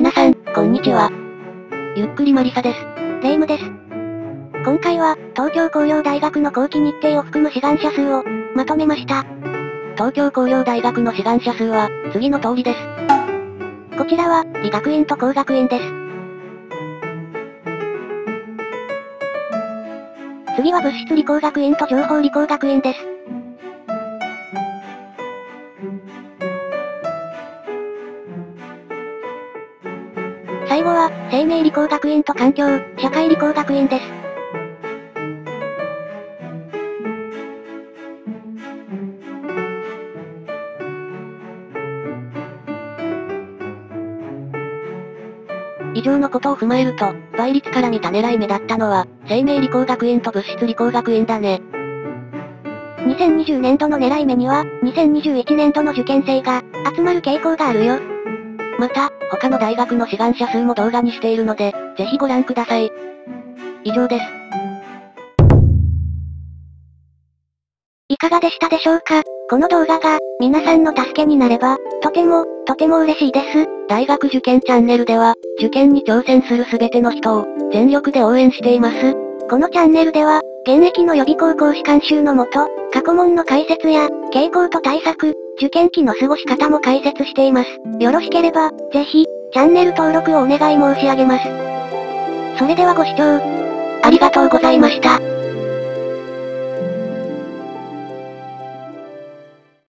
皆さん、こんにちは。ゆっくりマリサです。レイムです。今回は、東京工業大学の後期日程を含む志願者数を、まとめました。東京工業大学の志願者数は、次の通りです。こちらは、理学院と工学院です。次は物質理工学院と情報理工学院です。最後は、生命理工学院と環境、社会理工学院です。以上のことを踏まえると、倍率から見た狙い目だったのは、生命理工学院と物質理工学院だね。2020年度の狙い目には、2021年度の受験生が、集まる傾向があるよ。また、他の大学の志願者数も動画にしているので、ぜひご覧ください。以上です。いかがでしたでしょうか？この動画が、皆さんの助けになれば、とても、とても嬉しいです。大学受験チャンネルでは、受験に挑戦するすべての人を、全力で応援しています。このチャンネルでは、現役の予備高校講師監修のもと、過去問の解説や、傾向と対策、受験期の過ごし方も解説しています。よろしければ、ぜひ、チャンネル登録をお願い申し上げます。それではご視聴、ありがとうございました。